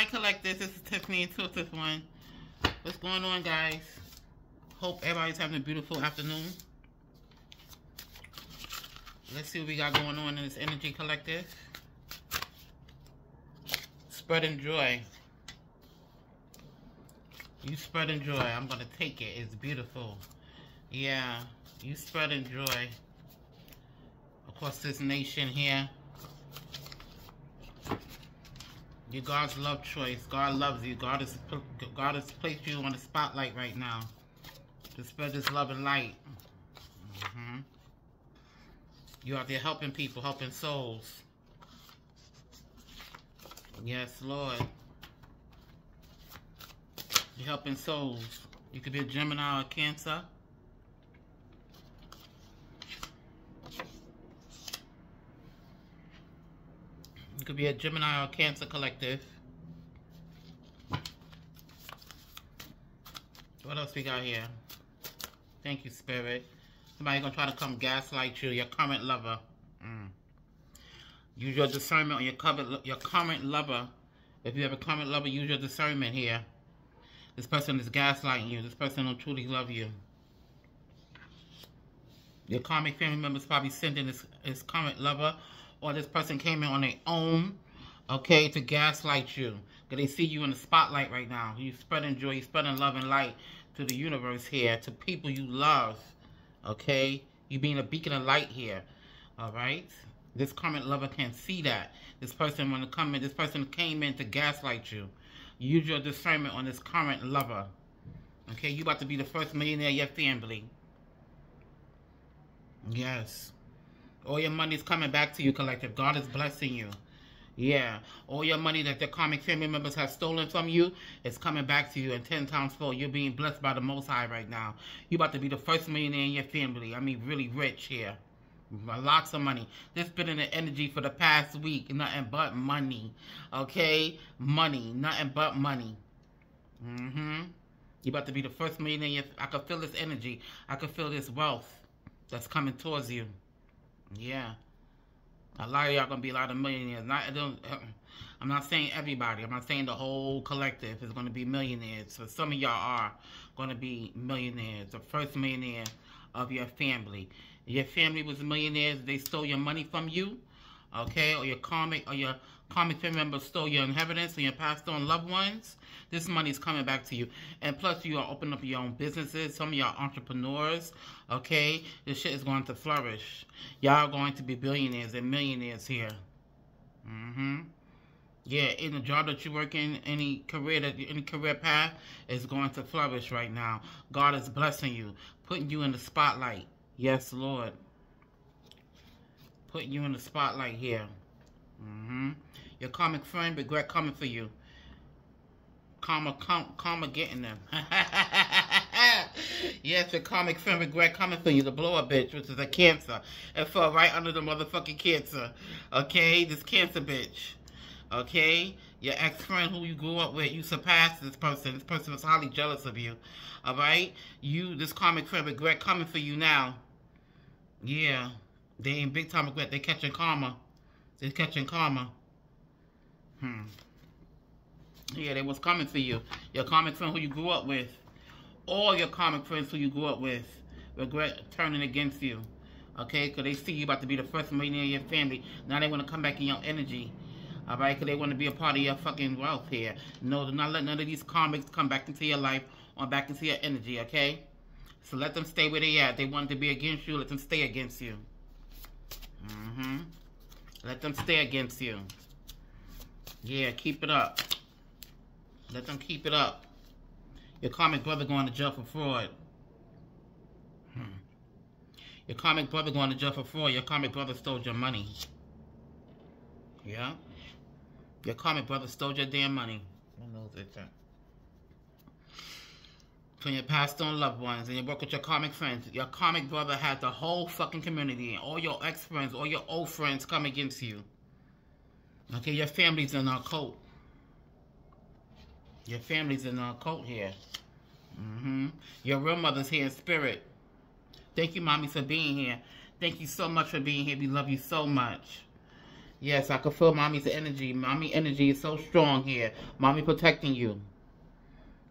Hi collectors, this is Tiffany Intuitive One. What's going on guys? Hope everybody's having a beautiful afternoon. Let's see what we got going on in this energy collective. Spreading joy. You spreading joy. I'm gonna take it. It's beautiful. Yeah, you spreading joy across this nation here. You're God's love choice. God loves you. God has God has placed you on the spotlight right now to spread this love and light. Mm -hmm. You're out there helping people, helping souls. Yes, Lord. You're helping souls. You could be a Gemini or Cancer. Could be a Gemini or Cancer collective. What else we got here? Thank you, Spirit. Somebody gonna try to come gaslight you, your current lover. Mm. Use your discernment on your current, your current lover. If you have a current lover, use your discernment here. This person is gaslighting you. This person don't truly love you. Your karmic family member is probably sending his, his current lover or this person came in on their own, okay, to gaslight you. Because they see you in the spotlight right now. You spreading joy, you spreading love and light to the universe here, to people you love, okay? You being a beacon of light here, all right? This current lover can see that. This person want to come in, this person came in to gaslight you. Use your discernment on this current lover. Okay, you about to be the first millionaire of your family. Yes. All your money is coming back to you, collective. God is blessing you. Yeah. All your money that the karmic family members have stolen from you is coming back to you in 10 times full. You're being blessed by the Most High right now. You're about to be the first millionaire in your family. I mean, really rich here. Lots of money. This been in the energy for the past week. Nothing but money. Okay? Money. Nothing but money. Mm-hmm. You're about to be the first millionaire. I can feel this energy. I can feel this wealth that's coming towards you. Yeah. A lot of y'all gonna be a lot of millionaires. Not, uh, I'm not saying everybody. I'm not saying the whole collective is gonna be millionaires. So some of y'all are gonna be millionaires. The first millionaire of your family. Your family was millionaires. They stole your money from you, okay? Or your karmic or your karmic family members stole your inheritance and your passed on loved ones. This money is coming back to you. And plus, you are opening up your own businesses. Some of y'all entrepreneurs, okay? This shit is going to flourish. Y'all are going to be billionaires and millionaires here. Mm-hmm. Yeah, in the job that you work in, any career that any career path is going to flourish right now. God is blessing you, putting you in the spotlight. Yes, Lord. Putting you in the spotlight here. Mm-hmm. Your karmic friend, regret coming for you. Karma, karma getting them. yes, your karmic friend, regret coming for you. The blow up bitch, which is a cancer. It fell right under the motherfucking cancer. Okay? This cancer bitch. Okay? Your ex-friend who you grew up with, you surpassed this person. This person was highly jealous of you. Alright? You, this karmic friend, regret coming for you now. Yeah. They ain't big time regret. They catching karma. They catching karma. Hmm. Yeah, they was coming for you. Your karmic friend who you grew up with. All your karmic friends who you grew up with. Regret turning against you. Okay? Because they see you about to be the first millionaire in your family. Now they want to come back in your energy. Alright? Because they want to be a part of your fucking wealth here. No, do not let none of these karmics come back into your life or back into your energy. Okay? So let them stay where they at. They want to be against you. Let them stay against you. Mm-hmm. Let them stay against you. Yeah, keep it up. Let them keep it up. Your karmic brother going to jail for fraud. Hmm. Your karmic brother going to jail for fraud. Your karmic brother stole your money. Yeah? Your karmic brother stole your damn money. Who knows it? from your past on loved ones and you work with your karmic friends. Your karmic brother had the whole fucking community, and all your ex-friends, all your old friends come against you. Okay, your family's in our cult. Your family's in our cult here. Mm-hmm. Your real mother's here in spirit. Thank you, mommy, for being here. Thank you so much for being here. We love you so much. Yes, I can feel mommy's energy. Mommy energy is so strong here. Mommy protecting you.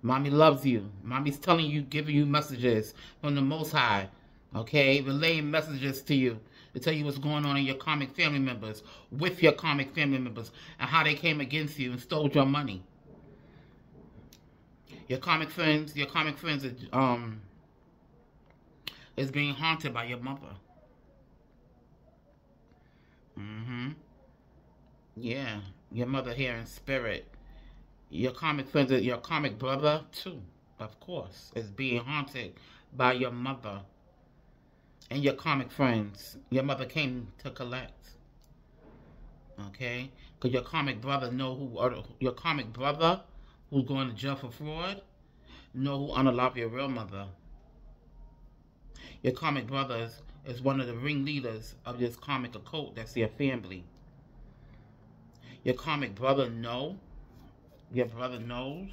Mommy loves you. Mommy's telling you, giving you messages from the Most High. Okay? Relaying messages to you to tell you what's going on in your karmic family members, with your karmic family members, and how they came against you and stole your money. Your karmic friends, your karmic friends, um, is being haunted by your mother. Mm-hmm. Yeah, your mother here in spirit. Your karmic friends, your karmic brother too, of course, is being haunted by your mother and your karmic friends. Your mother came to collect. Okay? Because your karmic brother know who, or your karmic brother who's going to jail for fraud, know who unalive your real mother. Your karmic brother is, one of the ringleaders of this karmic occult that's your family. Your karmic brother know, your brother knows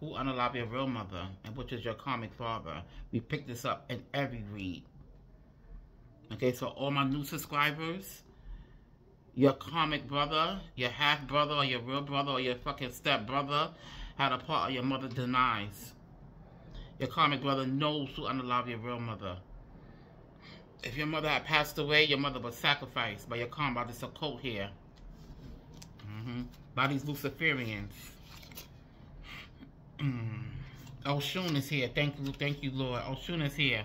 who unalive your real mother and which is your karmic father. We pick this up in every read. Okay, so all my new subscribers, your karmic brother, your half brother, or your real brother, or your fucking step brother had a part of your mother denies. Your karmic brother knows who unalive your real mother. If your mother had passed away, your mother was sacrificed by your karma, by this occult here. Mm -hmm. By these Luciferians. Mm. Oshun is here. Thank you, thank you, Lord. Oshun is here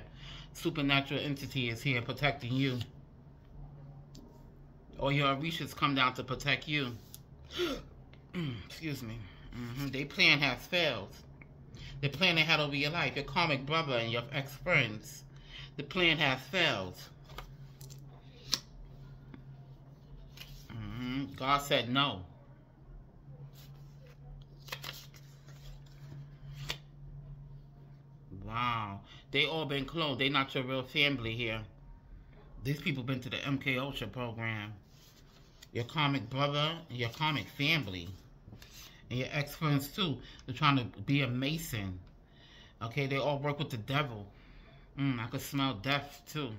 supernatural entity is here protecting you. Or your Orishas come down to protect you. Excuse me. Mm -hmm. Their plan has failed. The plan they had over your life, your karmic brother and your ex-friends. The plan has failed. Mm -hmm. God said no. Wow. They all been cloned. They not your real family here. These people been to the MK Ultra program. Your karmic brother your karmic family. And your ex-friends too. They're trying to be a mason. Okay, they all work with the devil. Mm, I could smell death too.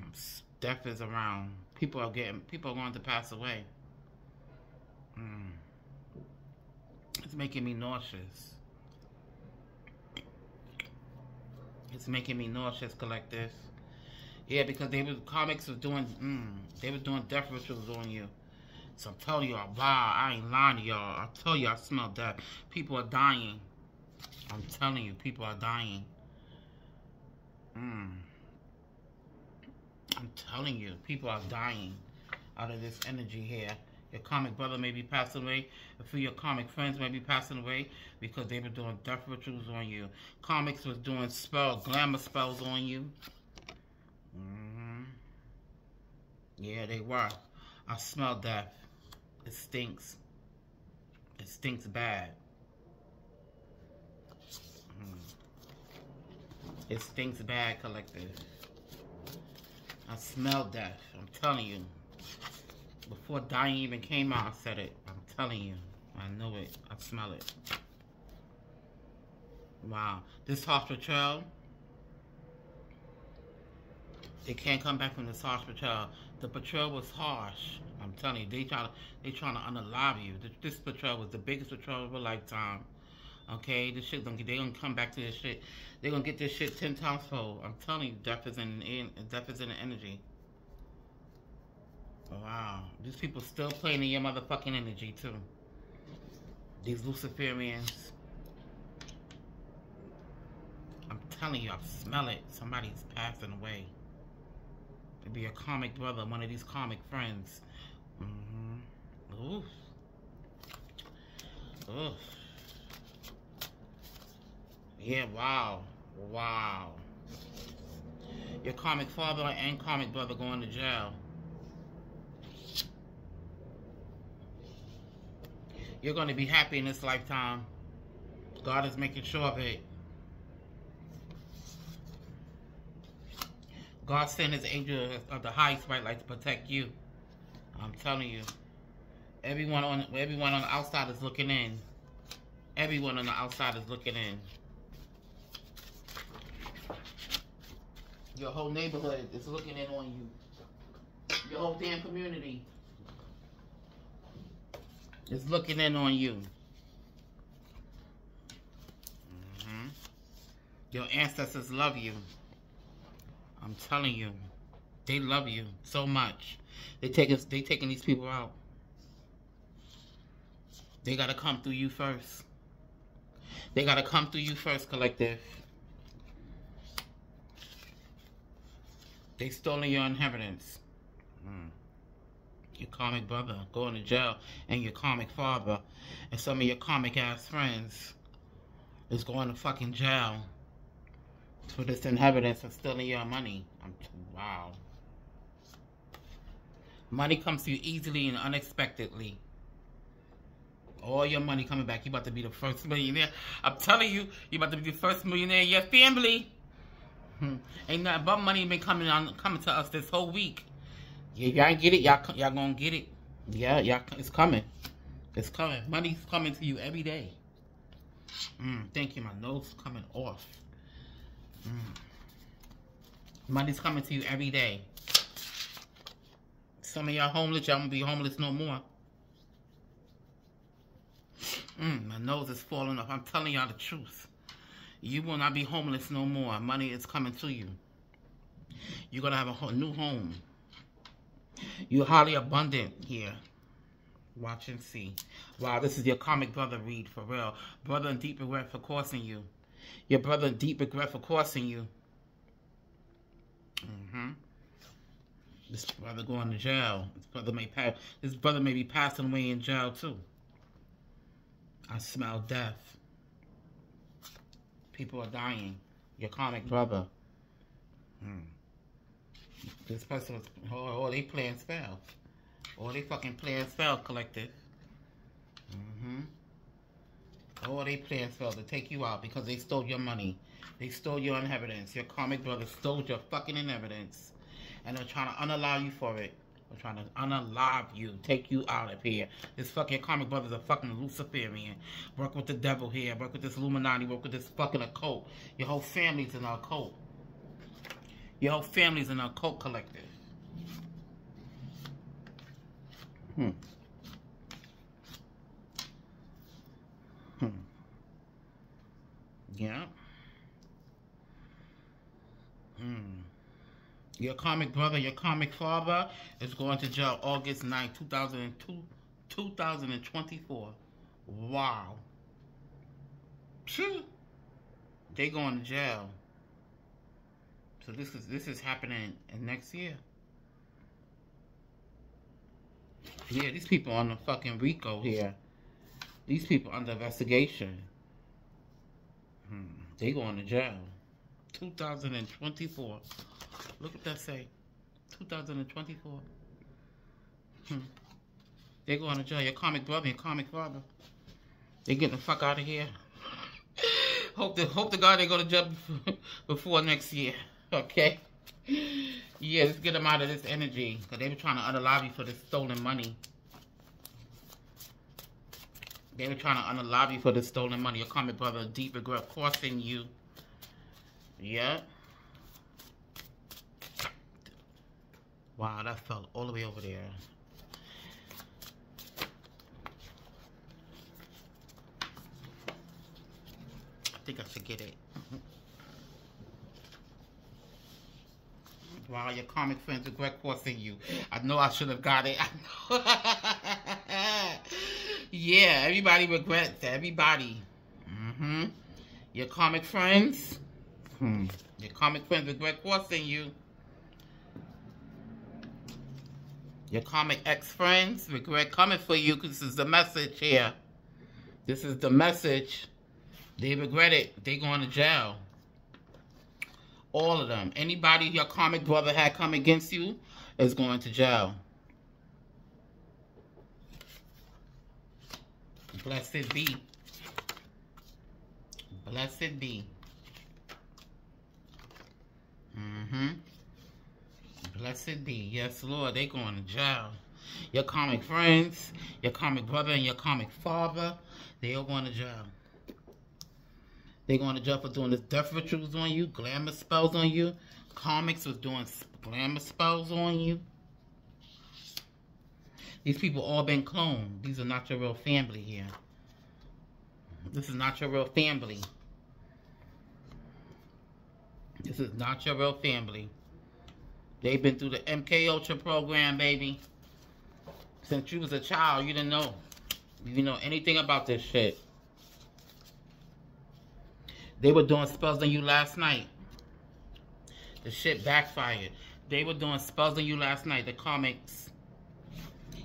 Death is around. People are getting, people are going to pass away. Mm. It's making me nauseous. It's making me nauseous, collective. Yeah, because they were karmics was doing, mm, they were doing death rituals on you. So I'm telling you, wow, I ain't lying to y'all. I tell you, I smell death. People are dying. I'm telling you, people are dying. Mm. I'm telling you, people are dying out of this energy here. Your karmic brother may be passing away. A few of your karmic friends may be passing away because they were doing death rituals on you. Karmics was doing spell, glamour spells on you. Mm -hmm. Yeah, they were. I smell death. It stinks. It stinks bad. Mm. It stinks bad, collective. I smell death. I'm telling you. Before dying even came out, I said it. I'm telling you. I know it. I smell it. Wow. This hospital, they can't come back from this hospital. The patrol was harsh. I'm telling you, they try to they trying to unalive you. This, patrol was the biggest patrol of a lifetime. Okay, this shit don't they gonna come back to this shit. They're gonna get this shit ten times fold. I'm telling you, death is in death is in the energy. Wow. These people still playing in your motherfucking energy, too. These Luciferians. I'm telling you, I smell it. Somebody's passing away. Maybe a karmic brother, one of these karmic friends. Mm-hmm. Oof. Oof. Yeah, wow. Wow. Your karmic father and karmic brother going to jail. You're going to be happy in this lifetime. God is making sure of it. God sent his angel of the highest right like to protect you. I'm telling you. Everyone on everyone on the outside is looking in. Everyone on the outside is looking in. Your whole neighborhood is looking in on you. Your whole damn community. Is looking in on you. Mm -hmm. Your ancestors love you. I'm telling you, they love you so much. They taking they taking these people out. They gotta come through you first. They gotta come through you first, collective. They stolen your inheritance. Mm. Your karmic brother going to jail, and your karmic father, and some of your karmic ass friends is going to fucking jail for this inheritance and stealing your money. I'm wow. Money comes to you easily and unexpectedly. All your money coming back. You about to be the first millionaire. I'm telling you, you about to be the first millionaire in your family. Hmm. Ain't nothing but money been coming on coming to us this whole week. Yeah, y'all get it. Y'all y'all gonna get it. Yeah, y'all it's coming. It's coming. Money's coming to you every day. Mm, thank you. My nose coming off. Mm. Money's coming to you every day. Some of y'all homeless, y'all gonna be homeless no more. Mm, my nose is falling off. I'm telling y'all the truth. You will not be homeless no more. Money is coming to you. You're going to have a new home. You're highly abundant here. Watch and see. Wow, this is your karmic brother read for real. Brother in deep regret for causing you. Your brother in deep regret for causing you. Mm-hmm. This brother going to jail. This brother may pass. This brother may be passing away in jail too. I smell death. People are dying. Your karmic brother. Hmm. This person was, oh, they playing spell. Oh, they fucking playing spell, collective. Mm-hmm. Oh, they playing spell to take you out because they stole your money. They stole your inheritance. Your karmic brother stole your fucking inheritance. And they're trying to unallow you for it. They're trying to unalive you, take you out of here. This fucking karmic brother's a fucking Luciferian. Work with the devil here. Work with this Illuminati. Work with this fucking occult. Your whole family's in a occult. Your whole family's in a cult collective. Hmm. Hmm. Yeah. Hmm. Your karmic brother, your karmic father is going to jail August 9, 2002, 2024. Wow. They going to jail. So this is this is happening next year. Yeah, these people on the fucking RICO here. These people under investigation. Hmm. They going to jail. 2024. Look at that say. 2024. Hmm. They going to jail. Your karmic brother, your karmic father. They getting the fuck out of here. hope the hope the God they go to jail before next year. Okay? Yeah, let's get them out of this energy. Because they were trying to unalive you for this stolen money. They were trying to unalive you for this stolen money. Your karmic brother, deep regret, forcing you. Yeah. Wow, that fell all the way over there. I think I should get it. Wow, your karmic friends regret forcing you. I know I should have got it. yeah, everybody regrets. Everybody. Mm-hmm. Your karmic friends. Hmm. Your karmic friends regret forcing you. Your karmic ex-friends regret coming for you because this is the message here. This is the message. They regret it. They going to jail. All of them. Anybody your karmic brother had come against you is going to jail. Blessed be. Blessed be. Mm-hmm. Blessed be. Yes, Lord. They going to jail. Your karmic friends, your karmic brother, and your karmic father, they all going to jail. They going to jail for doing this death rituals on you, glamour spells on you. Karmics was doing glamour spells on you. These people all been cloned. These are not your real family here. This is not your real family. This is not your real family. They've been through the MK Ultra program, baby. Since you was a child, you didn't know. You didn't know anything about this shit. They were doing spells on you last night. The shit backfired. They were doing spells on you last night. The karmics.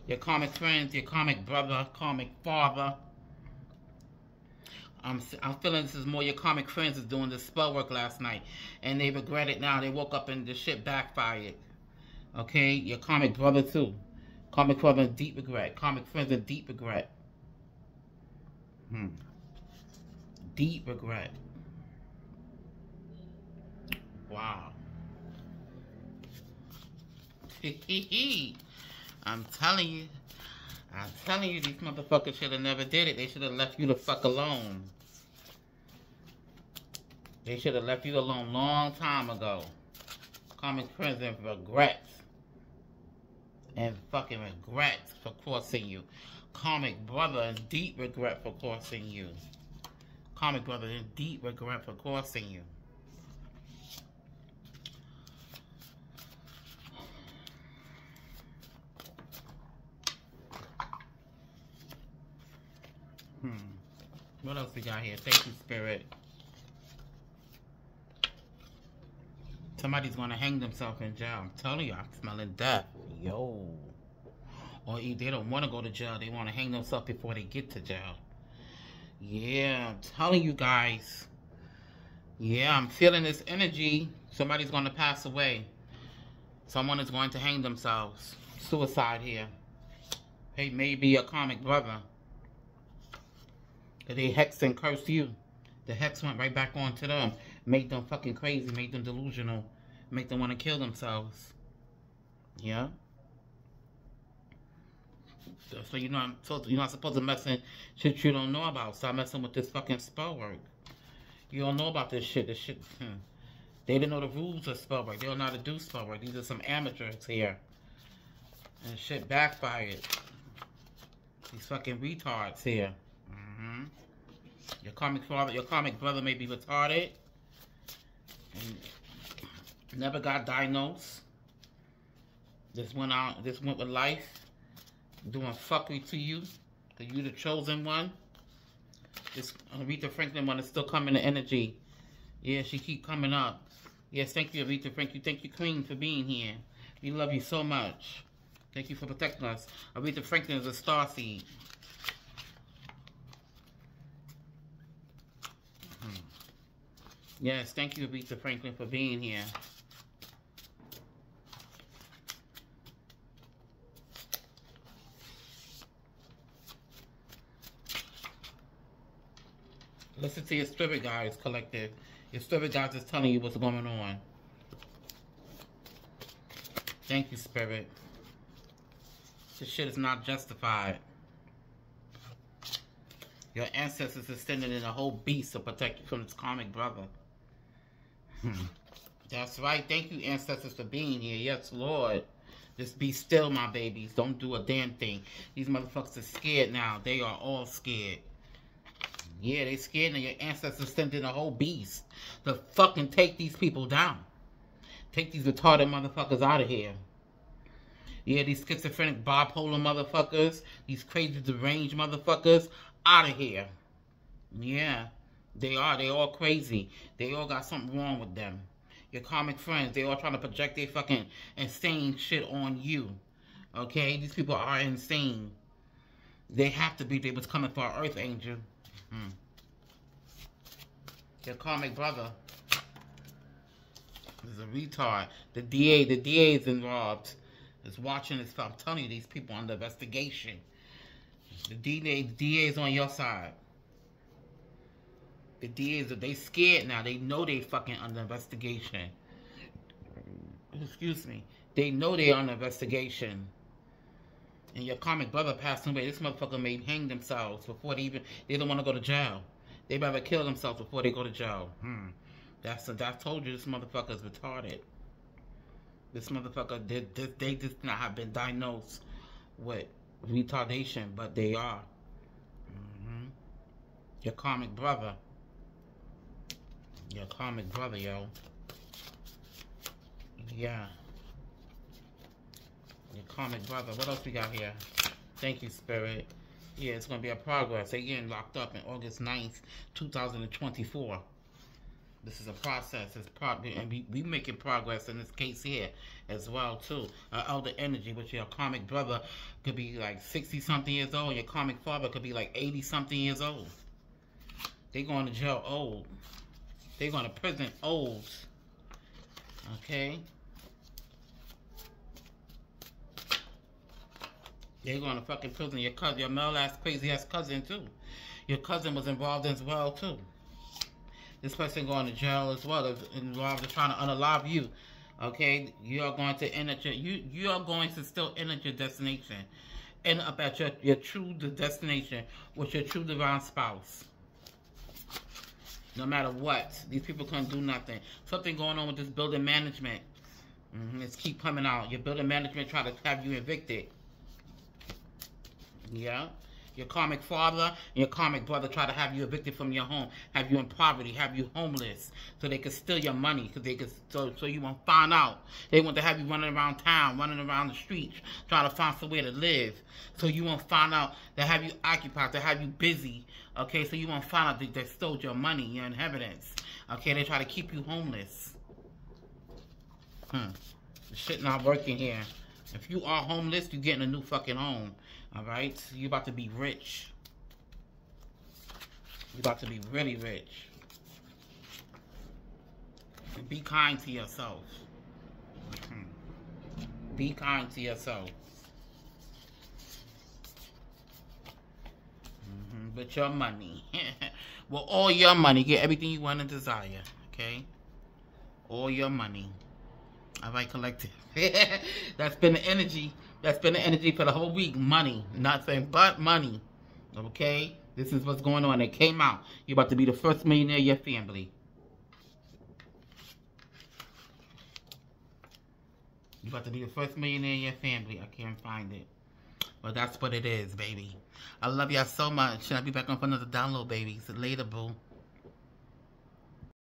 Your karmic friends, your karmic brother, karmic father. I'm, I'm feeling this is more your karmic friends is doing the spell work last night. And they regret it now. They woke up and the shit backfired. Okay? Your karmic brother too. Karmic brother deep regret. Karmic friends in deep regret. Hmm. Deep regret. Wow. I'm telling you. I'm telling you, these motherfuckers should have never did it. They should have left you the fuck alone. They should have left you alone long time ago. Common prison regrets. And fucking regrets for crossing you. Karmic brother in deep regret for crossing you. Karmic brother in deep regret for crossing you. Hmm. What else we got here? Thank you, Spirit. Somebody's gonna hang themselves in jail. I'm telling you, I'm smelling death. Yo. Or if they don't want to go to jail, they want to hang themselves before they get to jail. Yeah, I'm telling you guys. Yeah, I'm feeling this energy. Somebody's gonna pass away. Someone is going to hang themselves. Suicide here. Hey, maybe a karmic brother. They hexed and cursed you. The hex went right back onto them. Made them fucking crazy. Made them delusional. Make them want to kill themselves. Yeah. So you're not, you're not supposed to mess in shit you don't know about. Stop messing with this fucking spell work. You don't know about this shit. This shit. Hmm. They didn't know the rules of spell work. They don't know how to do spell work. These are some amateurs here. And shit backfired. These fucking retards here. Mm-hmm. Your karmic father, your karmic brother may be retarded. And never got diagnosed. This went out, this went with life. Doing fuckery to you. Cause you the chosen one. This Aretha Franklin one is still coming to energy. Yeah, she keep coming up. Yes, thank you, Aretha Franklin. Thank you, Queen, for being here. We love you so much. Thank you for protecting us. Aretha Franklin is a star seed. Yes, thank you, Aretha Franklin, for being here. Listen to your spirit guides, collective. Your spirit guides is telling you what's going on. Thank you, spirit. This shit is not justified. Your ancestors are sending in a whole beast to protect you from this karmic brother. That's right. Thank you, ancestors, for being here. Yes, Lord. Just be still, my babies. Don't do a damn thing. These motherfuckers are scared now. They are all scared. Yeah, they scared and your ancestors sent in a whole beast to fucking take these people down. Take these retarded motherfuckers out of here. Yeah, these schizophrenic bipolar motherfuckers, these crazy deranged motherfuckers, out of here. Yeah. They are. They all crazy. They all got something wrong with them. Your karmic friends, they all trying to project their fucking insane shit on you. Okay? These people are insane. They have to be. They was coming for our Earth Angel. Hmm. Your karmic brother is a retard. The DA, the DA is involved. Is watching this. I'm telling you, these people under investigation. The DA, the DA is on your side. The DAs, they scared now. They know they fucking under investigation. Excuse me. They know they under investigation. And your karmic brother passed away. This motherfucker may hang themselves before they even, they don't want to go to jail. They better kill themselves before they go to jail. Hmm. That's, I told you this motherfucker is retarded. This motherfucker, they, they, they just not have been diagnosed with retardation, but they are. Mm-hmm. Your karmic brother. Your karmic brother, yo. Yeah. Your karmic brother. What else we got here? Thank you, Spirit. Yeah, it's going to be a progress. They getting locked up in August 9th, 2024. This is a process. It's pro and we, we making progress in this case here as well too. Uh, elder energy, which your karmic brother could be like 60 something years old. Your karmic father could be like 80 something years old. They going to jail old. They going to prison old. Okay. They're going to fucking prison your cousin, your male ass crazy ass cousin too. Your cousin was involved as well too. This person going to jail as well is involved in trying to unalive you. Okay, you are going to end at your you you are going to still end at your destination, end up at your your true destination with your true divine spouse. No matter what, these people can't do nothing. Something going on with this building management. Mm -hmm. It's keep coming out. Your building management try to have you evicted. Yeah. Your karmic father and your karmic brother try to have you evicted from your home, have you in poverty, have you homeless, so they could steal your money, because they could, so so you won't find out. They want to have you running around town, running around the streets, trying to find somewhere to live, so you won't find out. They have you occupied, they have you busy, okay? So you won't find out that they stole your money, your inheritance, okay? They try to keep you homeless. Hmm. shit not working here. If you are homeless, you're getting a new fucking home. Alright? You're about to be rich. You're about to be really rich. Be kind to yourself. Hmm. Be kind to yourself. Mm-hmm. With your money. well, all your money. Get everything you want and desire. Okay? All your money. Alright, collective. That's been the energy that's been the energy for the whole week. Money. Nothing but money. Okay? This is what's going on. It came out. You're about to be the first millionaire in your family. You're about to be the first millionaire in your family. I can't find it. But that's what it is, baby. I love y'all so much. And I'll be back on for another download, babies. Later, boo.